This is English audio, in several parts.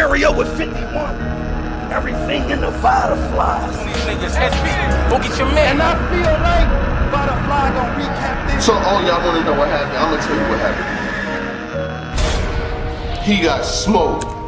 area with 51. Everything in the Vada flies. These niggas SP, go get your man. And I feel like gonna recap this. So, all y'all want to know what happened? I'm gonna tell you what happened. He got smoked.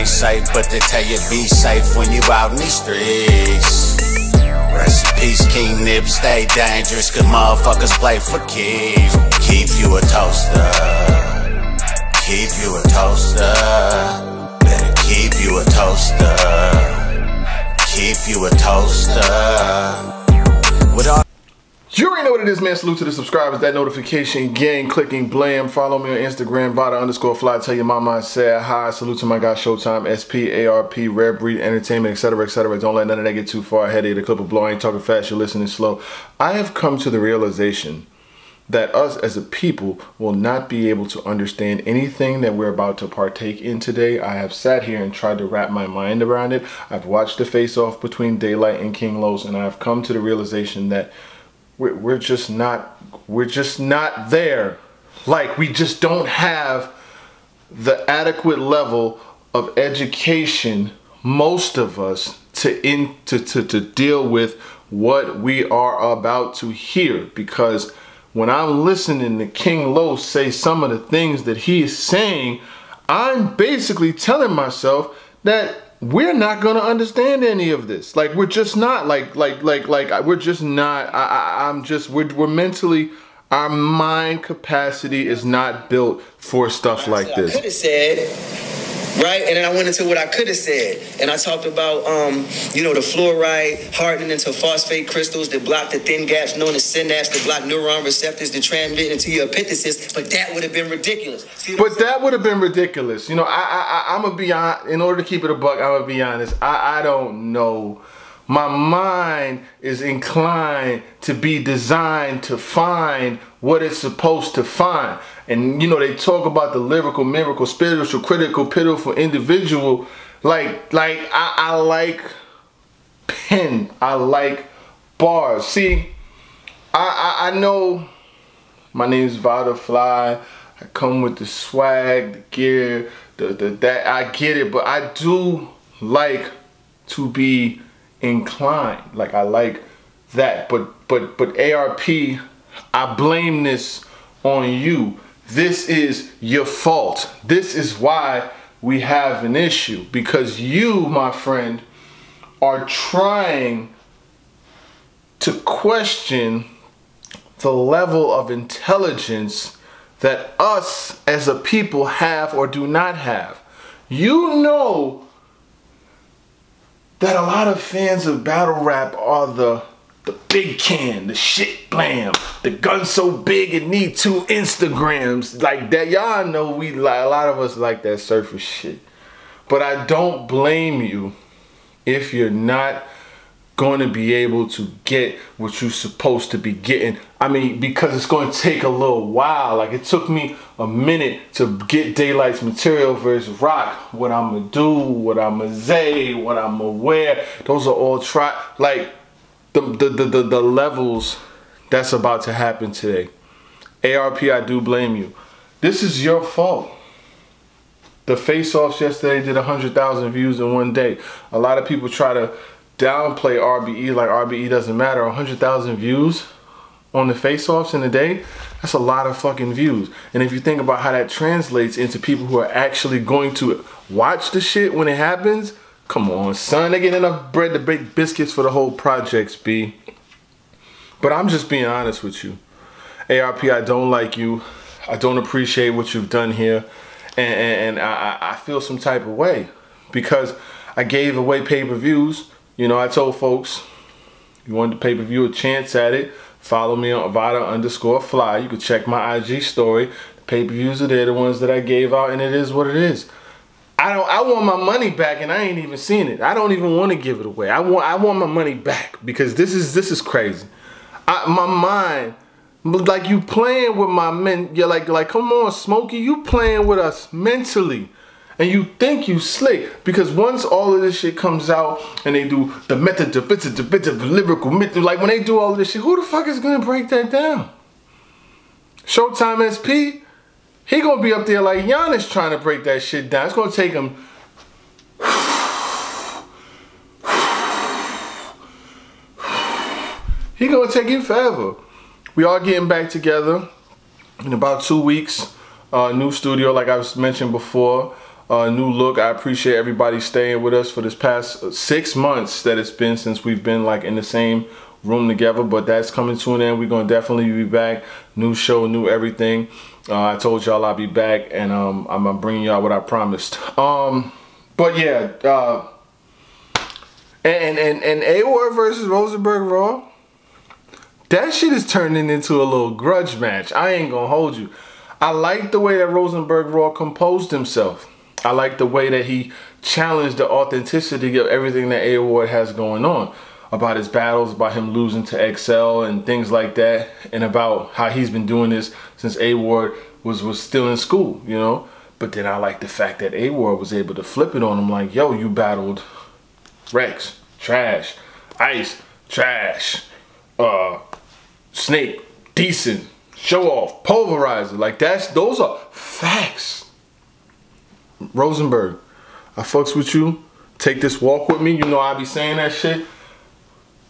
Ain't safe, but they tell you be safe when you out in these streets. Rest in peace, King Nip, stay dangerous, cause motherfuckers play for keeps. Keep you a toaster. Keep you a toaster. Better keep you a toaster. Keep you a toaster. With all You already know what it is, man. Salute to the subscribers, that notification gang, clicking blam. Follow me on Instagram, Vada underscore fly. Tell your mama I said hi. Salute to my guy Showtime, SP, ARP, Rare Breed Entertainment, etc., etc. Don't let none of that get too far ahead of. The clip of blow. I ain't talking fast, you're listening slow. I have come to the realization that us as a people will not be able to understand anything that we're about to partake in today. I have sat here and tried to wrap my mind around it. I've watched the face off between Daylyt and King Los, and I've come to the realization that we're, we're just not we're just not there. Like we just don't have the adequate level of education, most of us, to in to, to, to deal with what we are about to hear. Because when I'm listening to King Low say some of the things that he is saying, I'm basically telling myself that we're not gonna understand any of this. Like we're just not. Like like like like we're just not. I, I I'm just we're we're mentally. Our mind capacity is not built for stuff like I could this. have said, right? And then I went into what I could have said. And I talked about, um, you know, the fluoride hardening into phosphate crystals that block the thin gaps known as synapse, that block neuron receptors that transmit into your epiphysis. But that would have been ridiculous. See But that would have been ridiculous. You know, I, I, I I'm gonna be. In order to keep it a buck, I'm gonna be honest. I, I don't know. My mind is inclined to be designed to find what it's supposed to find. And you know, they talk about the lyrical, miracle, spiritual, critical, pitiful, individual. Like, like I, I like pen. I like bars. See, I, I, I know my name is Vada Fly. I come with the swag, the gear, the, the that I get it, but I do like to be inclined. Like I like that. But but but ARP, I blame this on you. This is your fault. This is why we have an issue. Because you, my friend, are trying to question the level of intelligence that us as a people have or do not have. You know that a lot of fans of battle rap are the the big can, the shit blam, the gun so big it need two Instagrams like that. Y'all know we like a lot of us like that surface shit. But I don't blame you if you're not going to be able to get what you're supposed to be getting. I mean, because it's going to take a little while. Like it took me a minute to get Daylyt's material versus Rock. What I'm gonna do, what I'm gonna say, what I'm gonna wear. Those are all try like the the, the the the levels that's about to happen today. ARP, I do blame you. This is your fault. The face-offs yesterday did 100,000 views in one day. A lot of people try to downplay RBE like RBE doesn't matter. 100,000 views on the face-offs in a day, that's a lot of fucking views. And if you think about how that translates into people who are actually going to watch the shit when it happens, come on, son. They get enough bread to bake biscuits for the whole projects, B. But I'm just being honest with you. ARP, I don't like you. I don't appreciate what you've done here. And, and, and I, I feel some type of way because I gave away pay-per-views. You know, I told folks, you want the pay-per-view a chance at it, follow me on Avada underscore fly. You can check my IG story. The pay-per-views are there, the ones that I gave out, and it is what it is. I don't I want my money back and I ain't even seen it. I don't even want to give it away. I want I want my money back because this is this is crazy. I, my mind Like you playing with my men. You're like, like, come on, Smokey, you playing with us mentally. And you think you slick because once all of this shit comes out and they do the method, the method, the method, the lyrical method, like when they do all this shit, who the fuck is gonna break that down? Showtime SP, he gonna be up there like Genius trying to break that shit down. It's gonna take him. He gonna take him forever. We are getting back together in about two weeks. Uh, new studio, like I was mentioned before. Uh, new look. I appreciate everybody staying with us for this past six months that it's been since we've been like in the same room together. But that's coming to an end. We're gonna definitely be back. New show, new everything. Uh, I told y'all I'll be back, and um, I'm bringing y'all what I promised. Um, but yeah, uh, and and and A Ward versus Rosenberg Raw. That shit is turning into a little grudge match. I ain't gonna hold you. I like the way that Rosenberg Raw composed himself. I like the way that he challenged the authenticity of everything that A has going on. About his battles, about him losing to XL and things like that, and about how he's been doing this since A Ward was, was still in school, you know? But then I like the fact that A Ward was able to flip it on him like, yo, you battled Rex, trash, Ice, trash, uh, Snake, decent, show off, pulverizer. Like that's those are facts. Rosenberg, I fucks with you. Take this walk with me. You know I be saying that shit.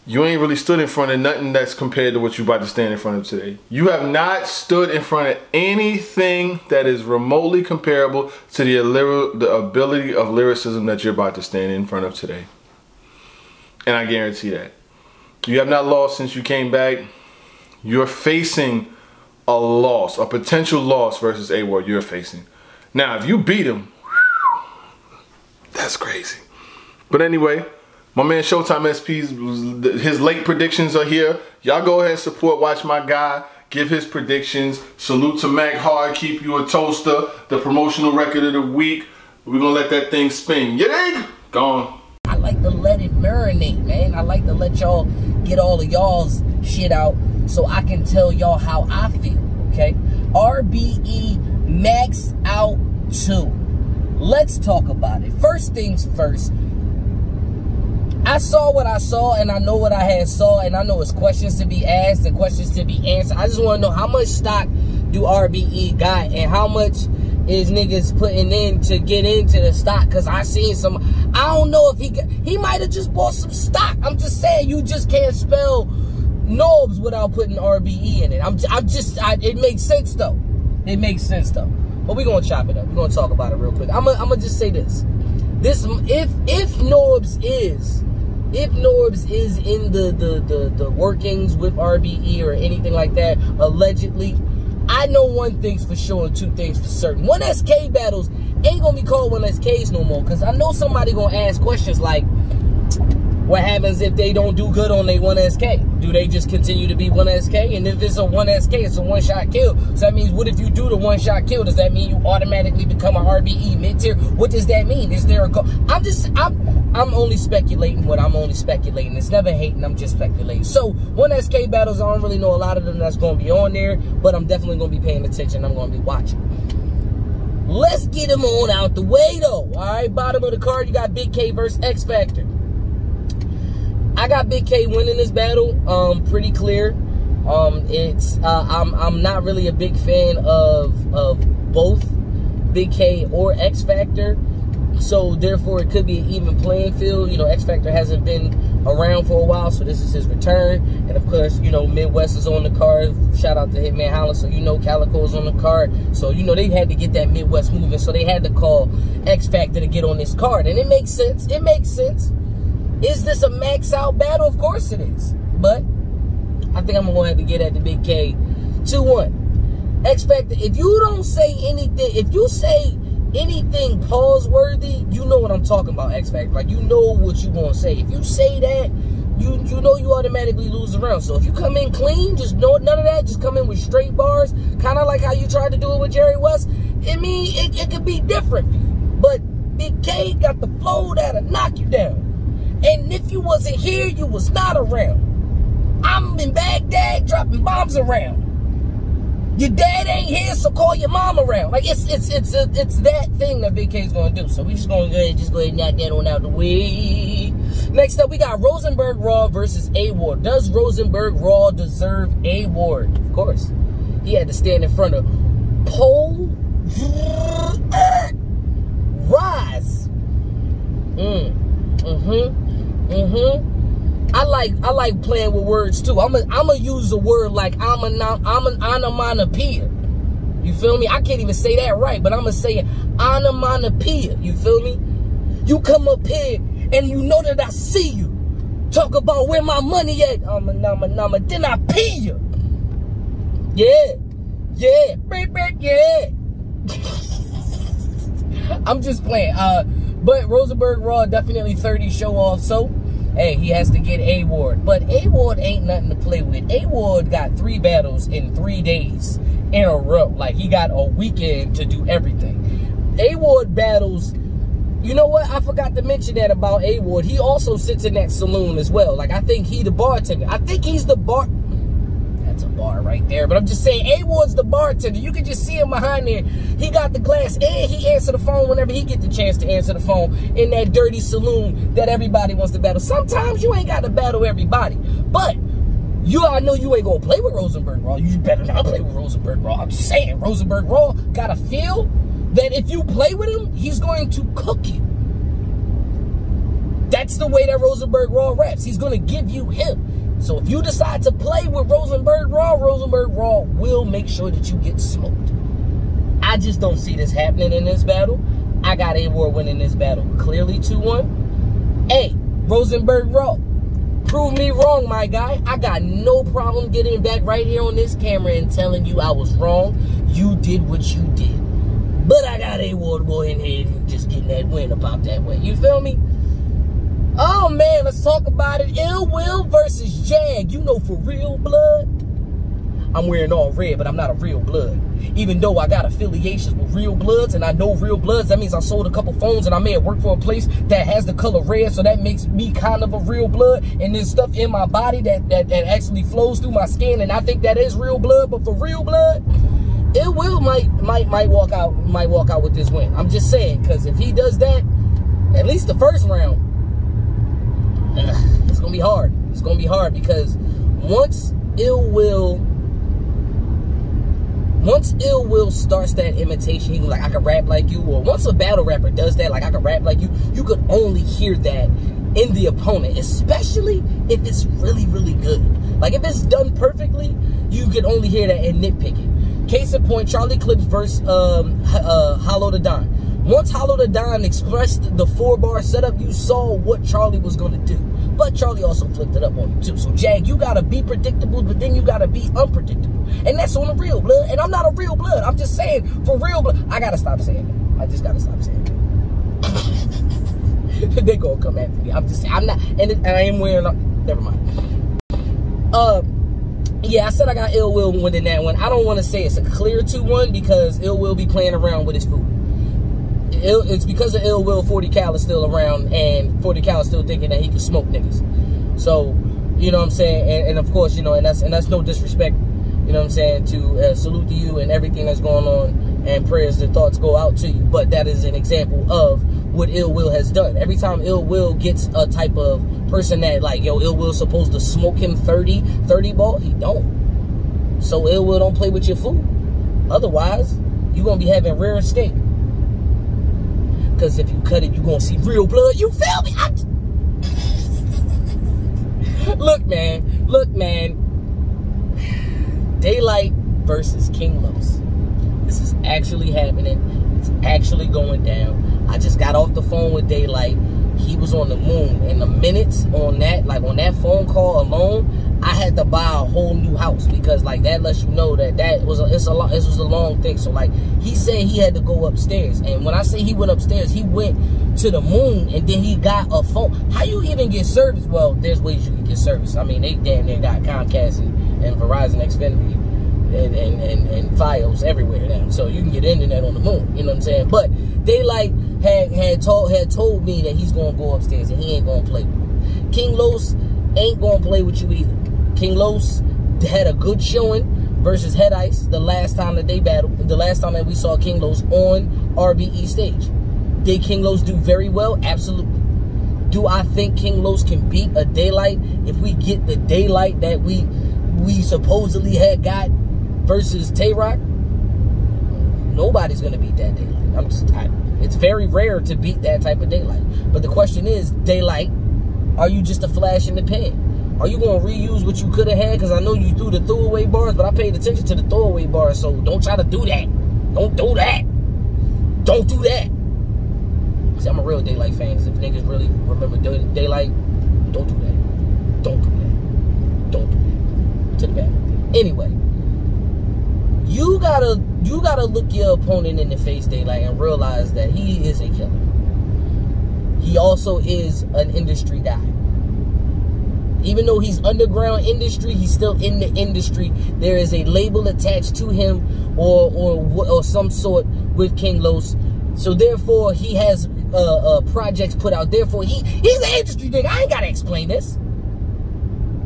You ain't really stood in front of nothing that's compared to what you about to stand in front of today. You have not stood in front of anything that is remotely comparable to the, the ability of lyricism that you're about to stand in front of today. And I guarantee that. You have not lost since you came back. You're facing a loss, a potential loss versus A Ward you're facing. Now, if you beat him, that's crazy. But anyway, my man Showtime SP's his late predictions are here. Y'all go ahead and support, watch my guy, give his predictions. Salute to Mac Hard, keep you a toaster, the promotional record of the week. We're gonna let that thing spin. You? Gone. I like to let it marinate, man. I like to let y'all get all of y'all's shit out so I can tell y'all how I feel, okay? RBE Max Out 2. Let's talk about it. First things first. I saw what I saw and I know what I had saw and I know it's questions to be asked and questions to be answered. I just want to know how much stock do RBE got and how much is niggas putting in to get into the stock because I seen some I don't know if he he might have just bought some stock. I'm just saying you just can't spell Norbes without putting RBE in it. I'm, I'm just, I, it makes sense though. It makes sense though. But we're gonna chop it up. We're gonna talk about it real quick. I'm gonna just say this. This if if Norbes is if Norbes is in the, the the the workings with RBE or anything like that, allegedly, I know one thing's for sure and two things for certain. One SK battles ain't gonna be called one SKs no more. Cause I know somebody gonna ask questions like what happens if they don't do good on their 1SK? Do they just continue to be 1SK? And if it's a 1SK, it's a one-shot kill. So that means what if you do the one-shot kill? Does that mean you automatically become a RBE mid-tier? What does that mean? Is there a go I'm just, I'm, I'm only speculating what I'm only speculating. It's never hating, I'm just speculating. So 1SK battles, I don't really know a lot of them that's going to be on there, but I'm definitely going to be paying attention. I'm going to be watching. Let's get them on out the way, though. All right, bottom of the card, you got Bigg K versus X Factor. I got Bigg K winning this battle. Um, pretty clear. Um, it's uh, I'm I'm not really a big fan of of both Bigg K or X Factor. So therefore, it could be an even playing field. You know, X Factor hasn't been around for a while, so this is his return. And of course, you know, Midwest is on the card. Shout out to Hitman Holla. So you know, Calicoe is on the card. So you know, they had to get that Midwest moving. So they had to call X Factor to get on this card, and it makes sense. It makes sense. Is this a max out battle? Of course it is. But I think I'm going to have to get at the Bigg K 2-1. Expect if you don't say anything, if you say anything pause worthy, you know what I'm talking about, X Factor. Like you know what you gonna say. If you say that, you you know you automatically lose the round. So if you come in clean, just know none of that, just come in with straight bars, kind of like how you tried to do it with Jerry Wess. I mean, it, it could be different. But Bigg K got the flow that'll knock you down. And if you wasn't here, you was not around. I'm in Baghdad dropping bombs around. Your dad ain't here, so call your mom around. Like it's it's it's a, it's that thing that Bigg K's gonna do. So we just gonna go ahead, just go ahead and knock that one out the way. Next up, we got Rosenberg Raw versus A Ward. Does Rosenberg Raw deserve A Ward? Of course. He had to stand in front of Pole Rise. Mm. Mm-hmm. Mm-hmm. I like I like playing with words too. I'm a, I'm gonna use a word like I'm a I'm an onomatopoeia. You feel me? I can't even say that right, but I'm gonna say it onomatopoeia. You feel me? You come up here and you know that I see you. Talk about where my money at. I'm a nama nama. Then I pee you. Yeah. Yeah. Yeah. I'm just playing. Uh, but Rosenberg Raw definitely 30 show off. So, hey, he has to get A Ward. But A Ward ain't nothing to play with. A Ward got three battles in three days in a row. Like he got a weekend to do everything. A Ward battles. You know what? I forgot to mention that about A Ward. He also sits in that saloon as well. Like I think he the bartender. I think he's the bar a bar right there. But I'm just saying, A-Ward's the bartender. You can just see him behind there. He got the glass and he answer the phone whenever he get the chance to answer the phone in that dirty saloon that everybody wants to battle. Sometimes you ain't got to battle everybody. But you I know you ain't gonna play with Rosenberg Raw. You better not play with Rosenberg Raw. I'm just saying, Rosenberg Raw got a feel that if you play with him, he's going to cook you. That's the way that Rosenberg Raw raps. He's going to give you him. So if you decide to play with Rosenberg Raw, Rosenberg Raw will make sure that you get smoked. I just don't see this happening in this battle. I got A-Ward winning this battle clearly 2-1. Hey, Rosenberg Raw, prove me wrong, my guy. I got no problem getting back right here on this camera and telling you I was wrong. You did what you did. But I got A-Ward going ahead and just getting that win about that way. You feel me? Oh man, let's talk about it. Ill Will versus Jag. You know for real blood. I'm wearing all red, but I'm not a real blood. Even though I got affiliations with real bloods and I know real bloods, that means I sold a couple phones and I may have worked for a place that has the color red, so that makes me kind of a real blood. And there's stuff in my body that, that, that actually flows through my skin, and I think that is real blood, but for real blood, it Will might might might walk out might walk out with this win. I'm just saying, because if he does that, at least the first round, it's gonna be hard. It's gonna be hard because once ill will, once ill will starts that imitation, like I can rap like you, or once a battle rapper does that, like I can rap like you, you could only hear that in the opponent, especially if it's really, really good. Like if it's done perfectly, you could only hear that in nitpicking. Case in point, Charlie Clips verse um, uh, Hollow Da Don. Once Hollow Da Don expressed the four bar setup, you saw what Charlie was going to do. But Charlie also flipped it up on you too. So Jag, you got to be predictable, but then you got to be unpredictable. And that's on the real blood. And I'm not a real blood. I'm just saying, for real blood, I got to stop saying that. I just got to stop saying that. they gonna come after me. I'm just, saying, I'm not, and, and I am wearing, never mind. Uh, yeah, I said I got Ill Will winning that one. I don't want to say it's a clear 2-1 because Ill Will be playing around with his food it's because of ill will 40 cal is still around and 40 cal is still thinking that he can smoke niggas. So you know what i'm saying? And, and, of course you know and that's and that's no disrespect you know what i'm saying to uh, salute to you and everything that's going on and prayers and thoughts go out to you. But that is an example of what ill will has done. Every time ill will gets a type of person that like yo ill will supposed to smoke him 30 30 ball he don't. So ill will don't play with your food. Otherwise you're gonna be having rare escape because if you cut it, you're going to see real blood. You feel me? look, man. Look, man. Daylyt versus King Los. This is actually happening. It's actually going down. I just got off the phone with Daylyt. He was on the moon. And the minutes on that, like on that phone call alone, I had to buy a whole new house because like that lets you know that that was a, it's a long, this was a long thing. So like he said he had to go upstairs, and when I say he went upstairs, he went to the moon, and then he got a phone. How you even get service? Well, there's ways you can get service. I mean, they damn near got Comcast and, and Verizon, Xfinity, and and and, and Fios everywhere now, so you can get internet on the moon. You know what I'm saying? But Daylyt had had told had told me that he's gonna go upstairs and he ain't gonna play. King Los ain't gonna play with you either. King Los had a good showing versus Head Ice the last time that they battled, the last time that we saw King Los on RBE stage. Did King Los do very well? Absolutely. Do I think King Los can beat a Daylyt if we get the Daylyt that we we supposedly had got versus Tay Roc? Nobody's gonna beat that Daylyt. I'm just I, it's very rare to beat that type of Daylyt. But the question is, Daylyt, are you just a flash in the pan? Are you gonna reuse what you could have had? Because I know you threw the throwaway bars, but I paid attention to the throwaway bars, so don't try to do that. Don't do that. Don't do that. See, I'm a real Daylyt fan. If niggas really remember Daylyt, don't do that. Don't do that. Don't do that. To the back. Anyway, you gotta you gotta look your opponent in the face, Daylyt, and realize that he is a killer. He also is an industry guy. Even though he's underground industry, he's still in the industry. There is a label attached to him or or or some sort with King Los. So therefore, he has uh, uh, projects put out. Therefore, he he's an industry nigga. I ain't gotta explain this.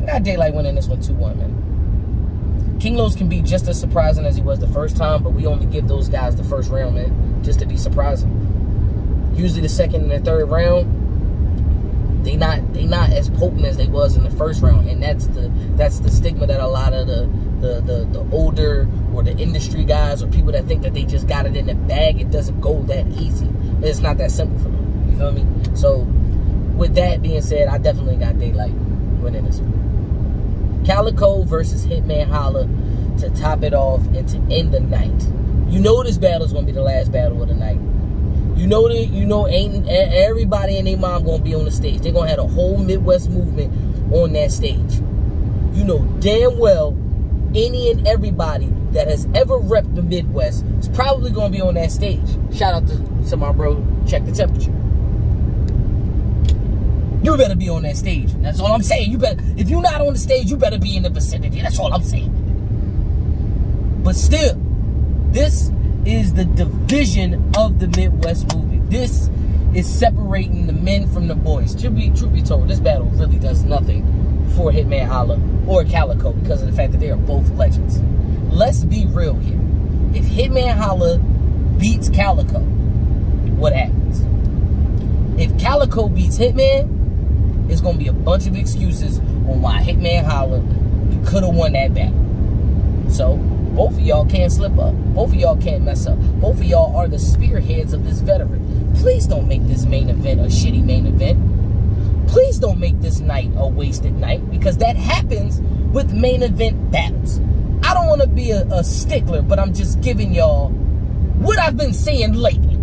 Got Daylyt winning this one 2-1, man. King Los can be just as surprising as he was the first time, but we only give those guys the first round, man, just to be surprising. Usually the second and the third round, they not they not as potent as they was in the first round, and that's the that's the stigma that a lot of the the the, the older or the industry guys or people that think that they just got it in the bag. It doesn't go that easy. It's not that simple for them. You feel me? So with that being said, I definitely got Daylyt winning this one. Calicoe versus Hitman Holla to top it off and to end the night. You know this battle is gonna be the last battle of the night. You know that you know ain't everybody and their mom gonna be on the stage. They're gonna have a whole Midwest movement on that stage. You know damn well any and everybody that has ever repped the Midwest is probably gonna be on that stage. Shout out to of my bro, check the temperature. You better be on that stage. That's all I'm saying. You better if you're not on the stage, you better be in the vicinity. That's all I'm saying. But still, this is the division of the Midwest movement. This is separating the men from the boys. To be, truth be told, this battle really does nothing for Hitman Holla or Calicoe because of the fact that they are both legends. Let's be real here. If Hitman Holla beats Calicoe, what happens? If Calicoe beats Hitman, it's going to be a bunch of excuses on why Hitman Holla could have won that battle. So, both of y'all can't slip up. Both of y'all can't mess up. Both of y'all are the spearheads of this veteran. Please don't make this main event a shitty main event. Please don't make this night a wasted night because that happens with main event battles. I don't want to be a, a stickler, but I'm just giving y'all what I've been seeing lately.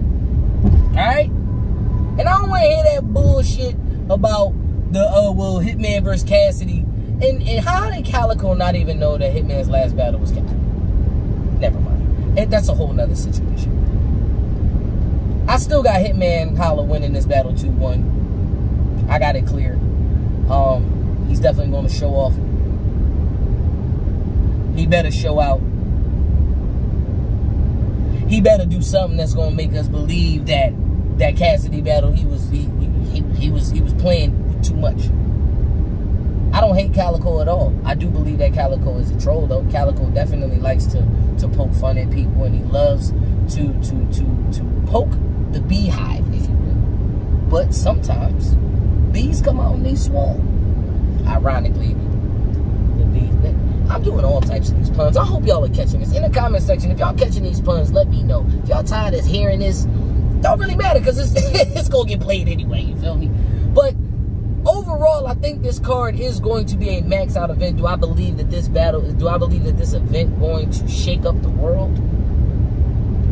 Alright? And I don't want to hear that bullshit about the, uh, well, Hitman versus Cassidy. And, and how did Calicoe not even know that Hitman's last battle was Cassidy? And that's a whole nother situation. I still got Hitman Holla winning this battle 2-1. I got it clear. Um, he's definitely going to show off. He better show out. He better do something that's going to make us believe that that Cassidy battle he was he, he, he was he was playing too much. I don't hate Calicoe at all. I do believe that Calicoe is a troll, though. Calicoe definitely likes to to poke fun at people, and he loves to to to to poke the beehive, if you will. But sometimes bees come out and they swarm. Ironically, the bees. I'm doing all types of these puns. I hope y'all are catching this. In the comment section, if y'all catching these puns, let me know. If y'all tired of hearing this, don't really matter because it's, it's going to get played anyway, you feel me? But overall, I think this card is going to be a max out event. Do I believe that this battle, do I believe that this event going to shake up the world?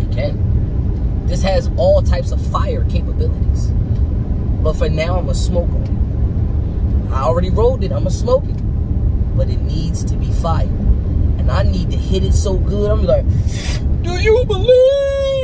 It can. This has all types of fire capabilities. But for now, I'm a smoker. I already rolled it. I'm a smoke it. But it needs to be fire. And I need to hit it so good. I'm like, do you believe?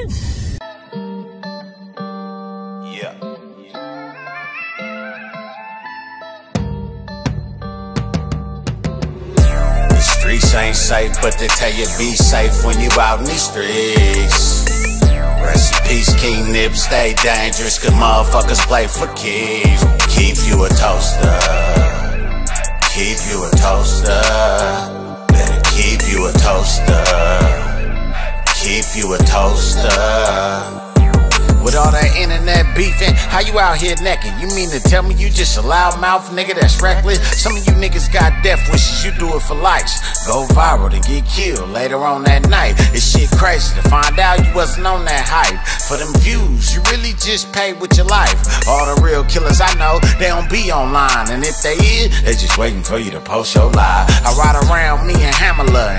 Ain't safe, but they tell you be safe when you out in these streets. Rest in peace, King Nip, stay dangerous, cause motherfuckers play for keeps. Keep you a toaster, keep you a toaster, better keep you you a toaster. Keep you a toaster. With all that internet beefing, how you out here naked? You mean to tell me you just a loudmouth nigga that's reckless? Some of you niggas got death wishes, you do it for likes. Go viral to get killed later on that night. It's shit crazy to find out you wasn't on that hype. For them views, you really just paid with your life. All the real killers I know, they don't be online. And if they is, they just waiting for you to post your lie. I ride around me and Hammerla